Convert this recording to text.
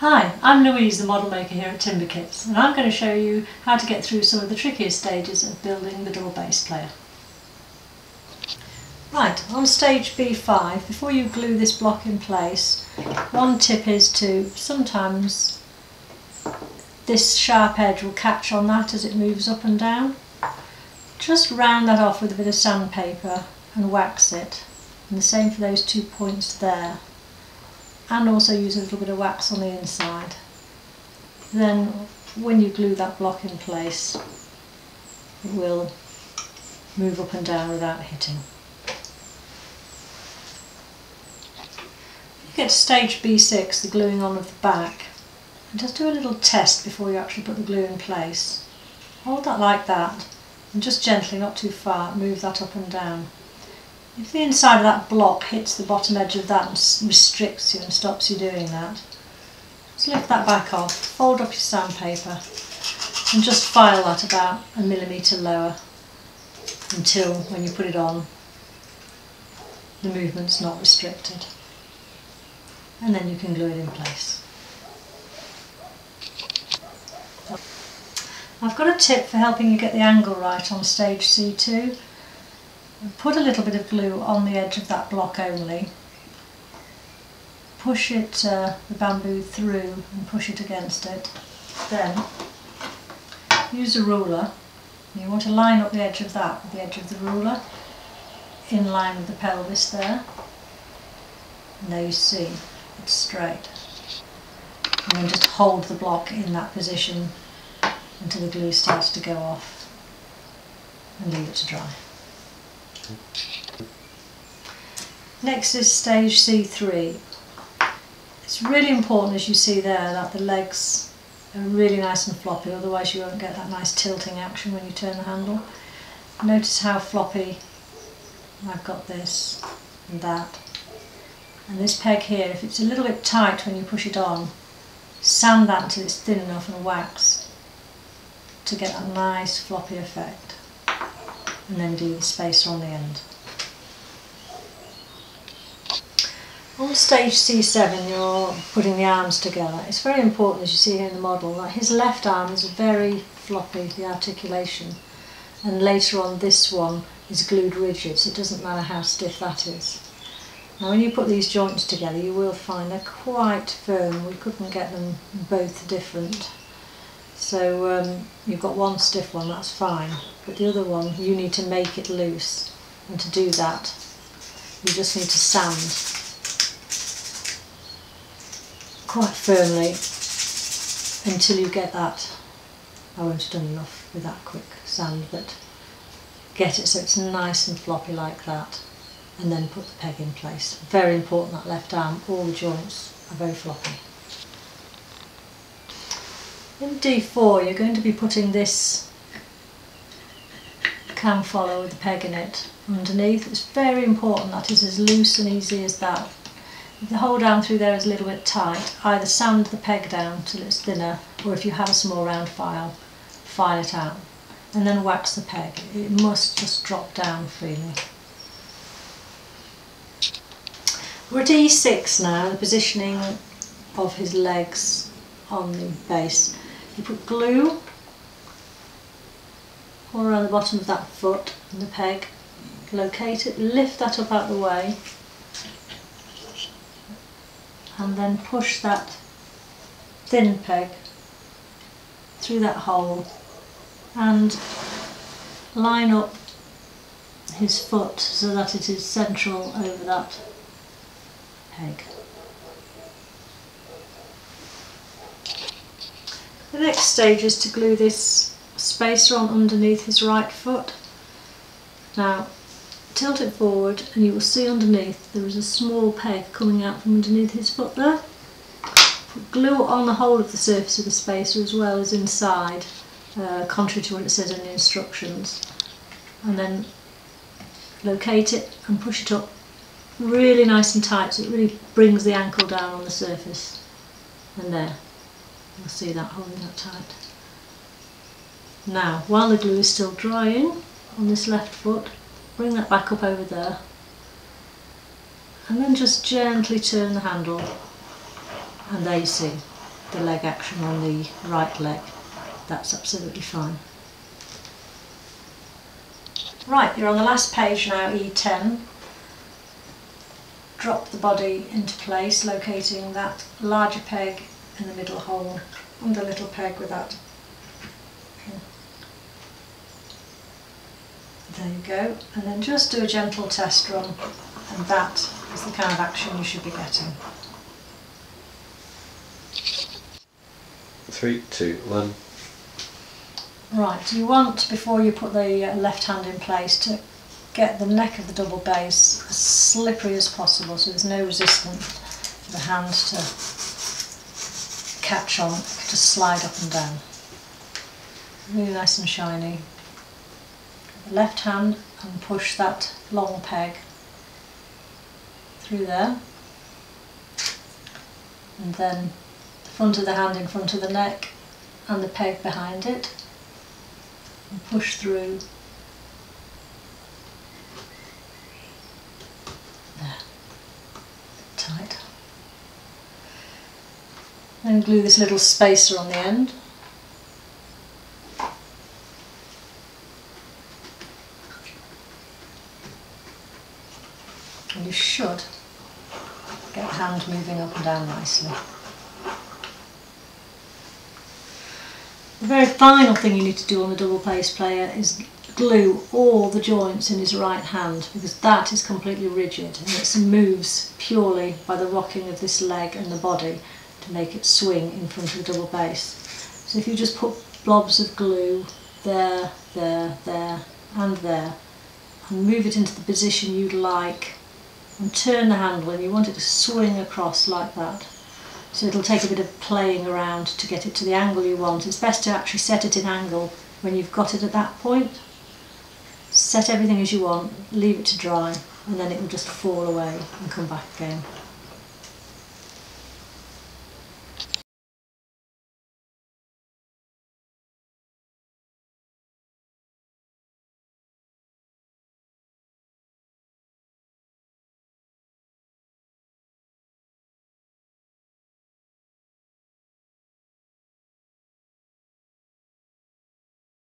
Hi, I'm Louise, the model maker here at Timberkits, and I'm going to show you how to get through some of the trickiest stages of building the double bass player. Right, on stage B5, before you glue this block in place, one tip is to sometimes this sharp edge will catch on that as it moves up and down. Just round that off with a bit of sandpaper and wax it. And the same for those two points there. And also use a little bit of wax on the inside. Then when you glue that block in place, it will move up and down without hitting. You get to stage B6, the gluing on of the back, and just do a little test before you actually put the glue in place. Hold that like that, and just gently, not too far, move that up and down. If the inside of that block hits the bottom edge of that and restricts you and stops you doing that, just lift that back off, fold up your sandpaper and just file that about a millimetre lower until when you put it on the movement's not restricted and then you can glue it in place. I've got a tip for helping you get the angle right on stage C2 put a little bit of glue on the edge of that block only. Push it uh, the bamboo through and push it against it. Then use a ruler. You want to line up the edge of that with the edge of the ruler in line with the pelvis there. There you see it's straight. And then just hold the block in that position until the glue starts to go off and leave it to dry. Next is stage C3. It's really important as you see there that the legs are really nice and floppy otherwise you won't get that nice tilting action when you turn the handle. Notice how floppy I've got this and that. And this peg here, if it's a little bit tight when you push it on, sand that until it's thin enough and wax to get a nice floppy effect. And then do the spacer on the end. On stage C7 you're putting the arms together. It's very important as you see here in the model that his left arm is very floppy, the articulation, and later on this one is glued rigid so it doesn't matter how stiff that is. Now when you put these joints together you will find they're quite firm, we couldn't get them both different. So um, you've got one stiff one, that's fine, but the other one you need to make it loose and to do that you just need to sand quite firmly until you get that. I won't have done enough with that quick sand, but get it so it's nice and floppy like that and then put the peg in place. Very important that left arm, all the joints are very floppy. In D4 you're going to be putting this cam follower with the peg in it underneath. It's very important that is as loose and easy as that if the hole down through there is a little bit tight, either sand the peg down till it's thinner, or if you have a small round file, file it out. And then wax the peg. It must just drop down freely. We're at E6 now, the positioning of his legs on the base. You put glue all around the bottom of that foot and the peg, locate it, lift that up out of the way and then push that thin peg through that hole and line up his foot so that it is central over that peg. The next stage is to glue this spacer on underneath his right foot. Now tilt it forward and you will see underneath there is a small peg coming out from underneath his foot there. Put glue on the whole of the surface of the spacer as well as inside, uh, contrary to what it says in the instructions. And then locate it and push it up really nice and tight so it really brings the ankle down on the surface. And there, you'll see that holding that tight. Now, while the glue is still drying on this left foot, bring that back up over there and then just gently turn the handle and there you see the leg action on the right leg. That's absolutely fine. Right, you're on the last page now, E10. Drop the body into place, locating that larger peg in the middle hole on the little peg with that. There you go, and then just do a gentle test run, and that is the kind of action you should be getting. Three, two, one. Right, you want, before you put the uh, left hand in place, to get the neck of the double bass as slippery as possible so there's no resistance for the hand to catch on, just slide up and down. Really nice and shiny. The left hand and push that long peg through there. And then the front of the hand in front of the neck and the peg behind it and push through. There. Tight. Then glue this little spacer on the end. And you should get the hand moving up and down nicely. The very final thing you need to do on the double bass player is glue all the joints in his right hand because that is completely rigid and it moves purely by the rocking of this leg and the body to make it swing in front of the double bass. So if you just put blobs of glue there, there, there and there and move it into the position you'd like and turn the handle and you want it to swing across like that so it'll take a bit of playing around to get it to the angle you want. It's best to actually set it in angle when you've got it at that point. Set everything as you want, leave it to dry, and then it will just fall away and come back again.